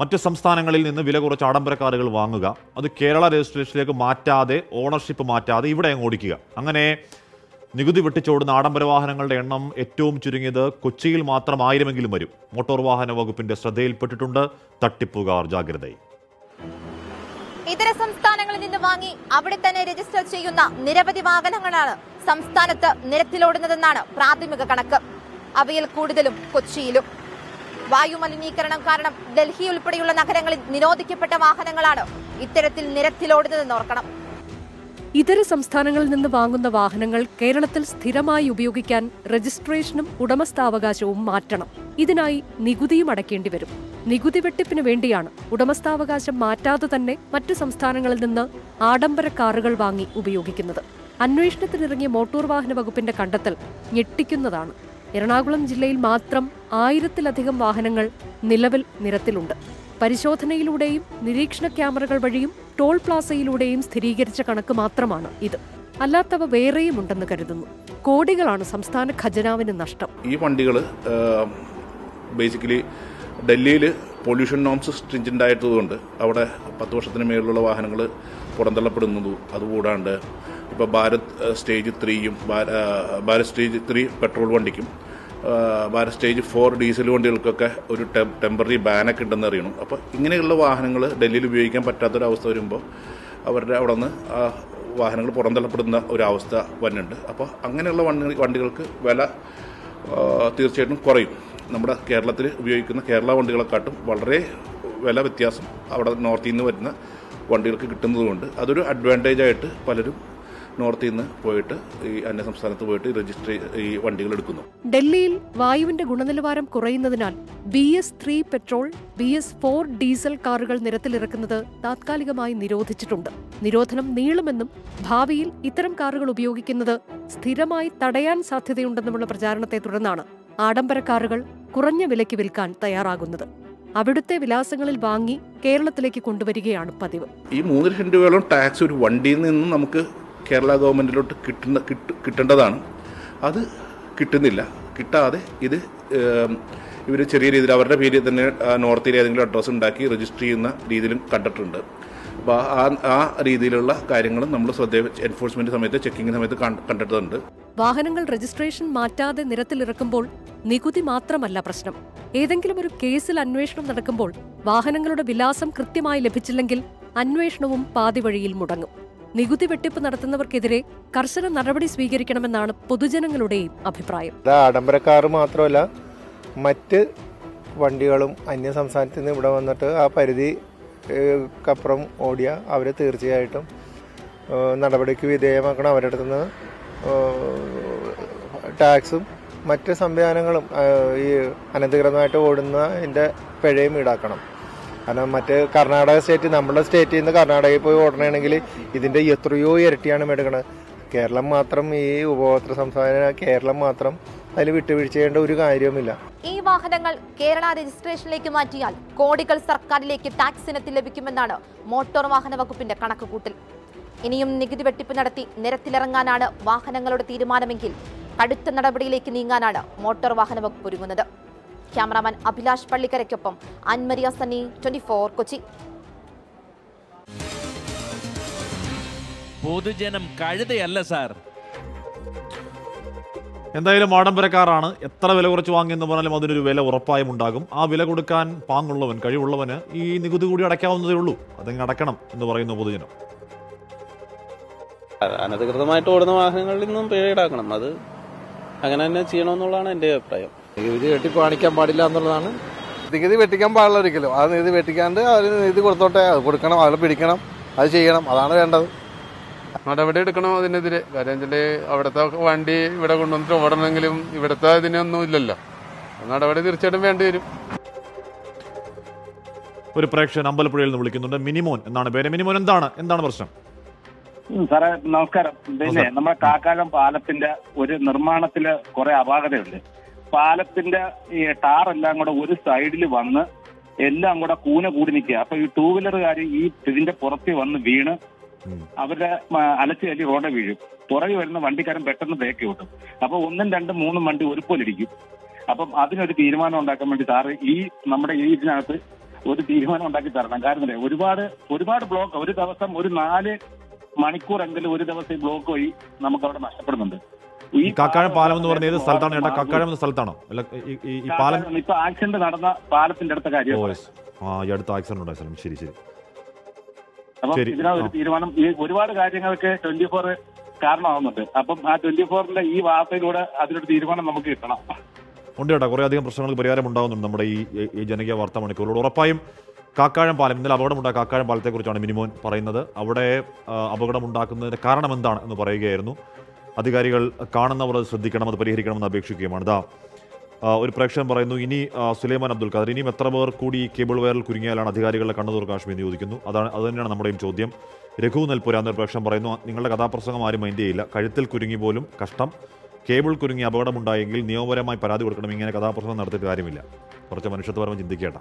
മറ്റ് സംസ്ഥാനങ്ങളിൽ നിന്ന് വില കുറച്ച് ആഡംബര കാറുകൾ വാങ്ങുക. അത് കേരള രജിസ്ട്രേഷനിലേക്ക് മാറ്റാതെ ഓണർഷിപ്പ് മാറ്റാതെ ഇവിടെ അങ്ങ് ഓടിക്കുക. അങ്ങനെ നികുതി വെട്ടിച്ചോടുന്ന ആഡംബര വാഹനങ്ങളുടെ എണ്ണം ഏറ്റവും ചുരുങ്ങിയത് കൊച്ചിയിൽ മാത്രം ആയിരമെങ്കിലും വരും. മോട്ടോർ വാഹന വകുപ്പിന്റെ ശ്രദ്ധയിൽപ്പെട്ടിട്ടുണ്ട്. തട്ടിപ്പുകാർ ജാഗ്രത ഇതര സംസ്ഥാനങ്ങളിൽ നിന്ന് വാങ്ങി അവിടെ തന്നെ രജിസ്റ്റർ ചെയ്യുന്ന നിരവധി വാഹനങ്ങളാണ് സംസ്ഥാനത്ത് നിരത്തിലോടുന്നതെന്നാണ് പ്രാഥമിക കണക്ക്. അവയിൽ കൂടുതലും കൊച്ചിയിലും. വായു മലിനീകരണം കാരണം ഡൽഹി ഉൾപ്പെടെയുള്ള നഗരങ്ങളിൽ നിരോധിക്കപ്പെട്ട വാഹനങ്ങളാണ് ഇത്തരത്തിൽ നിരത്തിലോടുന്നതെന്ന് ഓർക്കണം. ഇതര സംസ്ഥാനങ്ങളിൽ നിന്ന് വാങ്ങുന്ന വാഹനങ്ങൾ കേരളത്തിൽ സ്ഥിരമായി ഉപയോഗിക്കാൻ രജിസ്ട്രേഷനും ഉടമസ്ഥാവകാശവും മാറ്റണം. ഇതിനായി നികുതിയും അടയ്ക്കേണ്ടി വരും. നികുതി വെട്ടിപ്പിന് വേണ്ടിയാണ് ഉടമസ്ഥാവകാശം മാറ്റാതെ തന്നെ മറ്റു സംസ്ഥാനങ്ങളിൽ നിന്ന് ആഡംബര കാറുകൾ വാങ്ങി ഉപയോഗിക്കുന്നത്. അന്വേഷണത്തിനിറങ്ങിയ മോട്ടോർ വാഹന വകുപ്പിന്റെ കണ്ടെത്തൽ ഞെട്ടിക്കുന്നതാണ്. എറണാകുളം ജില്ലയിൽ മാത്രം ആയിരത്തിലധികം വാഹനങ്ങൾ നിലവിൽ നിരത്തിലുണ്ട്. പരിശോധനയിലൂടെയും നിരീക്ഷണ ക്യാമറകൾ വഴിയും ടോൾ പ്ലാസയിലൂടെയും സ്ഥിരീകരിച്ച കണക്ക് മാത്രമാണ് ഇത്. അല്ലാത്തവ വേറെയും ഉണ്ടെന്ന് കരുതുന്നു. കോടികളാണ് സംസ്ഥാന ഖജനാവിന് നഷ്ടം. ഈ വണ്ടികൾ ബേസിക്കലി ഡൽഹിയിൽ പൊല്യൂഷൻ നോംസ് സ്ട്രിഞ്ചന്റ് ആയതുകൊണ്ട് അവിടെ പത്ത് വർഷത്തിന് മേലുള്ള വാഹനങ്ങൾ പുറന്തള്ളപ്പെടുന്നതും അതുകൂടാണ്ട് ഇപ്പോൾ ഭാരത് സ്റ്റേജ് ത്രീയും ഭാരത് സ്റ്റേജ് ത്രീ പെട്രോൾ വണ്ടിക്കും ഭാരത് സ്റ്റേജ് ഫോർ ഡീസൽ വണ്ടികൾക്കൊക്കെ ഒരു ടെമ്പററി ബാനൊക്കെ ഉണ്ടെന്ന് അറിയണം. അപ്പോൾ ഇങ്ങനെയുള്ള വാഹനങ്ങൾ ഡൽഹിയിൽ ഉപയോഗിക്കാൻ പറ്റാത്തൊരവസ്ഥ വരുമ്പോൾ അവരുടെ അവിടെ നിന്ന് വാഹനങ്ങൾ പുറന്തള്ളപ്പെടുന്ന ഒരവസ്ഥ വന്നിട്ടുണ്ട്. അപ്പോൾ അങ്ങനെയുള്ള വണ്ടി വണ്ടികൾക്ക് വില തീർച്ചയായിട്ടും കുറയും. നമ്മുടെ കേരളത്തിൽ ഉപയോഗിക്കുന്ന കേരള വണ്ടികളെക്കാട്ടും വളരെ വില വ്യത്യാസം അവിടെ നോർത്തിൽ നിന്ന് വരുന്ന വണ്ടികൾക്ക് കിട്ടുന്നതുകൊണ്ട് അതൊരു അഡ്വാന്റേജായിട്ട് പലരും നോർത്തിൽ നിന്ന് പോയിട്ട് ഈ അന്യ സംസ്ഥാനത്ത് പോയിട്ട് രജിസ്റ്റർ ഈ വണ്ടികൾ എടുക്കുന്നു. ഡൽഹിയിൽ വായുവിന്റെ ഗുണനിലവാരം കുറയുന്നതിനാൽ B S three petrol B S four diesel കാറുകൾ നിരത്തിലിറക്കുന്നത് താത്കാലികമായി നിരോധിച്ചിട്ടുണ്ട്. നിരോധനം നീളുമെന്നും ഭാവിയിൽ ഇത്തരം കാറുകൾ ഉപയോഗിക്കുന്നത് സ്ഥിരമായി തടയാൻ സാധ്യതയുണ്ടെന്നുമുള്ള പ്രചാരണത്തെ തുടർന്നാണ് ആഡംബര കാറുകൾ കുറഞ്ഞ വിലയ്ക്ക് വിൽക്കാൻ തയ്യാറാകുന്നത്. അവിടുത്തെ വിലാസങ്ങളിൽ വാങ്ങി കേരളത്തിലേക്ക് കൊണ്ടുവരികയാണ് പതിവ്. ഈ മൂന്ന് ലക്ഷം രൂപയോളം ടാക്സ് ഒരു വണ്ടിയിൽ നിന്നും നമുക്ക് കേരള ഗവൺമെന്റിലോട്ട് കിട്ടുന്ന കിട്ട- കിട്ടേണ്ടതാണ്. അത് കിട്ടുന്നില്ല. കിട്ടാതെ ഇത് ഇവർ ചെറിയ രീതിയിൽ അവരുടെ പേരിൽ തന്നെ നോർത്ത് നോർത്തിൽ ഏതെങ്കിലും അഡ്രസ്സ് ഉണ്ടാക്കി രജിസ്റ്റർ ചെയ്യുന്ന രീതിയിലും കണ്ടിട്ടുണ്ട്. അപ്പോൾ ആ ആ രീതിയിലുള്ള കാര്യങ്ങളും നമ്മൾ ശ്രദ്ധ എൻഫോഴ്സ്മെന്റ് സമയത്ത് ചെക്കിംഗ് സമയത്ത് കണ്ട- കണ്ടിട്ടുണ്ട്. വാഹനങ്ങൾ രജിസ്ട്രേഷൻ മാറ്റാതെ നിരത്തിലിറക്കുമ്പോൾ നികുതി മാത്രമല്ല പ്രശ്നം. ഏതെങ്കിലും ഒരു കേസിൽ അന്വേഷണം നടക്കുമ്പോൾ വാഹനങ്ങളുടെ വിലാസം കൃത്യമായി ലഭിച്ചില്ലെങ്കിൽ അന്വേഷണവും പാതിവഴിയിൽ മുടങ്ങും. നികുതി വെട്ടിപ്പ് നടത്തുന്നവർക്കെതിരെ കർശന നടപടി സ്വീകരിക്കണമെന്നാണ് പൊതുജനങ്ങളുടെയും അഭിപ്രായം. ആഡംബരക്കാർ മാത്രമല്ല മറ്റ് വണ്ടികളും അന്യ സംസ്ഥാനത്ത് നിന്ന് ഇവിടെ വന്നിട്ട് ആ പരിധി ഏഹ്, കപ്പുറം ഓടിയ അവർ തീർച്ചയായിട്ടും നടപടിക്ക് വിധേയമാക്കണം. അവരുടെ അടുത്ത് നിന്ന് ടാക്സും മറ്റ് സംവിധാനങ്ങളും ഈ അനധികൃതമായിട്ട് ഓടുന്നതിന്റെ പിഴയും ഈടാക്കണം. കാരണം മറ്റ് കർണാടക സ്റ്റേറ്റ് നമ്മുടെ സ്റ്റേറ്റിൽ നിന്ന് കർണാടകയിൽ പോയി ഓടണമെങ്കിൽ ഇതിന്റെ എത്രയോ ഇരട്ടിയാണ് മേടിക്കണത്. കേരളം മാത്രം ഈ ഉപഭോക്തൃ സംസ്ഥാന കേരളം മാത്രം അതിൽ വിട്ടുവീഴ്ച ചെയ്യേണ്ട ഒരു കാര്യവുമില്ല. ഈ വാഹനങ്ങൾ കേരള രജിസ്ട്രേഷനിലേക്ക് മാറ്റിയാൽ കോടികൾ സർക്കാരിലേക്ക് ടാക്സ് ഇനത്തിൽ ലഭിക്കുമെന്നാണ് മോട്ടോർ വാഹന വകുപ്പിന്റെ കണക്കുകൂട്ടൽ. ഇനിയും നികുതി വെട്ടിപ്പ് നടത്തി നിരത്തിലിറങ്ങാനാണ് വാഹനങ്ങളുടെ തീരുമാനമെങ്കിൽ കടുത്ത നടപടിയിലേക്ക് നീങ്ങാനാണ് മോട്ടോർ വാഹന വകുപ്പ് ഒരുങ്ങുന്നത്. ക്യാമറാമാൻ അഭിലാഷ് പള്ളിക്കരയ്ക്കൊപ്പം അൻമരിയ സണ്ണി ട്വന്റി കൊച്ചി. പൊതുജനം കഴുതയല്ല സാർ. എന്തായാലും ആഡംബരക്കാരാണ് എത്ര വില കുറച്ച് വാങ്ങിയെന്ന് പറഞ്ഞാലും അതിനൊരു വില ഉറപ്പായും ഉണ്ടാകും ആ വില കൊടുക്കാൻ പാങ്ങുള്ളവൻ കഴിവുള്ളവന് ഈ നികുതി കൂടി അടയ്ക്കാവുന്നതേ ഉള്ളൂ. അതെങ്ങനെ അടക്കണം എന്ന് പറയുന്നു പൊതുജനം. അനധികൃതമായിട്ട് ഓടുന്ന വാഹനങ്ങളിൽ നിന്നും പിഴ ഈടാക്കണം അത് അങ്ങനെ തന്നെ ചെയ്യണമെന്നുള്ളതാണ് എന്റെ അഭിപ്രായം. നികുതി വെട്ടി കാണിക്കാൻ പാടില്ല എന്നുള്ളതാണ്. നികുതി വെട്ടിക്കാൻ പാടില്ല ഒരിക്കലും. അത് നികുതി വെട്ടിക്കാണ്ട് അവർ നികുതി കൊടുത്തോട്ടെ. അത് കൊടുക്കണം അവരെ പിടിക്കണം അത് ചെയ്യണം. അതാണ് വേണ്ടത്. നടപടി എടുക്കണം അതിനെതിരെ. കാര്യം വെച്ചാൽ അവിടുത്തെ വണ്ടി ഇവിടെ കൊണ്ടുവന്നിട്ട് ഓടണമെങ്കിലും ഇവിടുത്തെ ഇതിനൊന്നും ഇല്ലല്ലോ. നടപടി തീർച്ചയായിട്ടും വേണ്ടി വരും. ഒരു പ്രേക്ഷകൻ അമ്പലപ്പുഴയിൽ നിന്ന് വിളിക്കുന്നുണ്ട്. മിനിമോൻ എന്നാണ് പേര്. മിനിമോൻ എന്താണ്? എന്താണ് പ്രശ്നം? സാറേ നമസ്കാരം. പിന്നെ. നമ്മുടെ കാക്കാലം പാലത്തിന്റെ ഒരു നിർമ്മാണത്തിൽ കുറെ അപാകതയുണ്ട്. പാലത്തിന്റെ ഈ ടാർ എല്ലാം കൂടെ ഒരു സൈഡിൽ വന്ന് എല്ലാം കൂടെ കൂന കൂടി നിൽക്കുക. അപ്പൊ ഈ ടൂ വീലറുകാർ ഈ ഇതിന്റെ പുറത്ത് വന്ന് വീണ്. അവരുടെ അലച്ചു കല്ലി റോഡ് വീഴും. പുറകെ വരുന്ന വണ്ടിക്കാരൻ പെട്ടെന്ന് ബ്രേക്ക് കിട്ടും അപ്പൊ ഒന്നും രണ്ടും മൂന്നും വണ്ടി ഒരുപോലെ ഇരിക്കും. അപ്പം അതിനൊരു തീരുമാനം ഉണ്ടാക്കാൻ വേണ്ടി സാറ് ഈ നമ്മുടെ ഈ ഇതിനകത്ത് ഒരു തീരുമാനം ഉണ്ടാക്കി തരണം. കാരണം ഒരുപാട് ഒരുപാട് ബ്ലോക്ക് ഒരു ദിവസം ഒരു നാല് മണിക്കൂറെങ്കിലും ഒരു ദിവസം ഈ ബ്ലോക്ക് വഴി നമുക്ക് അവിടെ നഷ്ടപ്പെടുന്നുണ്ട്. ഈ കാക്കാഴം പാലം എന്ന് പറഞ്ഞ ഏത് സ്ഥലത്താണ്? ചേട്ടാ കാക്കാഴം എന്ന സ്ഥലത്താണോ? അല്ല ഈ- പാലം ഇപ്പൊ ആക്സിഡന്റ് നടന്ന പാലത്തിന്റെ അടുത്ത കാര്യം ആ ഈ അടുത്ത ആക്സിഡന്റ് ഉണ്ടായ സ്ഥലം. ശരി ശരി. അപ്പം ആ. തീരുമാനം ഈ ഒരുപാട് കാര്യങ്ങൾക്ക് ട്വന്റി ഫോർ കാരണമാവുന്നുണ്ട്. അപ്പം ആ ട്വന്റി ഫോറിന്റെ ഈ വാർത്തയിലൂടെ അതിനൊരു തീരുമാനം നമുക്ക് കിട്ടണം. ഉണ്ട് ചേട്ടാ കുറേ അധികം പ്രശ്നങ്ങൾക്ക് പരിഹാരം ഉണ്ടാകുന്നുണ്ട് നമ്മുടെ ഈ ഈ- ജനകീയ വാർത്താ മണിക്കൂറിലൂടെ. ഉറപ്പായും കാക്കാഴം പാലം ഇന്നലെ അപകടമുണ്ടായ കാക്കാഴം പാലത്തെക്കുറിച്ചാണ് മിനിമോൻ പറയുന്നത്. അവിടെ അപകടമുണ്ടാക്കുന്നതിന്റെ കാരണം എന്താണ് എന്ന് പറയുകയായിരുന്നു. അധികാരികൾ കാണുന്നവർ അത് ശ്രദ്ധിക്കണം അത് പരിഹരിക്കണമെന്ന് അപേക്ഷിക്കുകയുമാണ്. ഇതാ ഒരു പ്രേക്ഷകൻ പറയുന്നു ഇനി സുലൈമാൻ അബ്ദുൽ ഖാദർ ഇനിയും എത്ര പേർ കൂടി ഈ കേബിൾ വയറിൽ കുരുങ്ങിയാലാണ് അധികാരികളുടെ കണ്ണു തുറക്കാൻ എന്ന് ചോദിക്കുന്നു? അതാണ് അത് തന്നെയാണ് നമ്മുടെയും ചോദ്യം. രഘു നൽപുര എന്നൊരു പ്രേക്ഷകൻ പറയുന്നു നിങ്ങളുടെ കഥാപ്രസംഗം ആരും മൈൻഡ് ചെയ്യില്ല. കഴുത്തിൽ കുരുങ്ങി പോലും കഷ്ടം. കേബിൾ കുരുങ്ങി അപകടമുണ്ടായെങ്കിൽ നിയമപരമായി പരാതി കൊടുക്കണം ഇങ്ങനെ കഥാപ്രസംഗം നടത്തിയിട്ട് കാര്യമില്ല. കുറച്ച് മനുഷ്യത്വപരമായി ചിന്തിക്കേണ്ട.